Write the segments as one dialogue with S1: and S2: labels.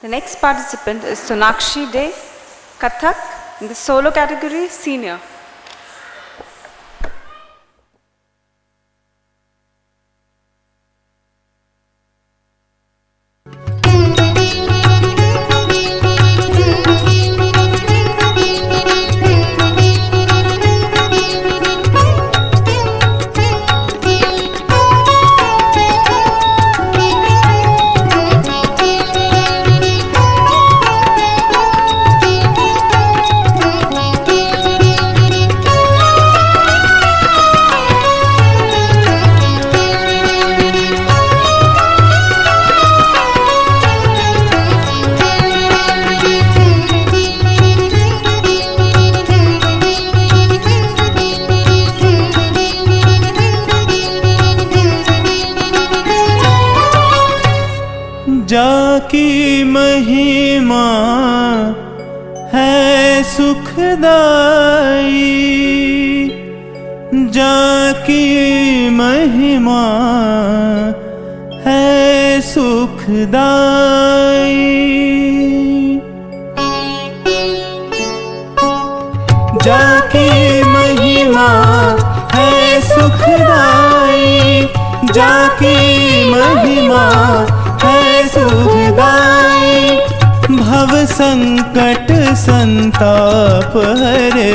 S1: The next participant is Sonakshi De, Kathak, in the solo category, senior.
S2: महिमा है सुखदाई। जाकी महिमा है सुखदाई। जाकी महिमा है सुखदाई। जाकी महिमा है सुखदाई। संकट संताप हरे।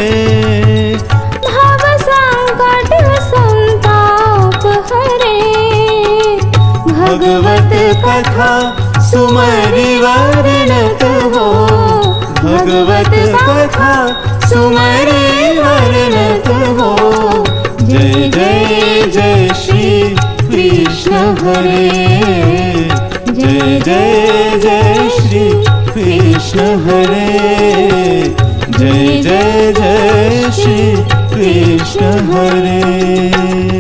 S3: भव संकट संताप हरे।
S2: भगवत कथा सुमरि वर्णत हो भगवत कथा सुमरि वर्णत हो जय जय जय श्री कृष्ण हरे। जय जय जय श्री कृष्ण हरे जय जय जय श्री कृष्ण हरे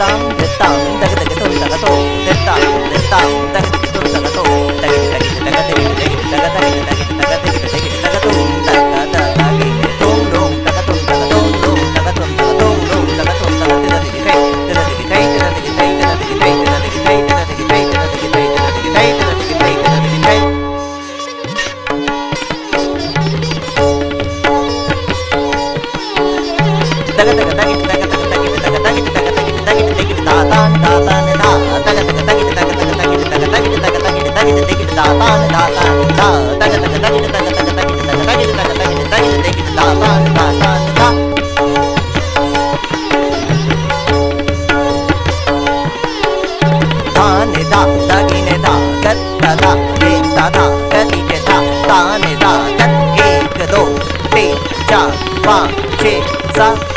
S4: पाँच छः सात आठ नौ दस ग्यारह बारह तेरह चौदह पंद्रह सोलह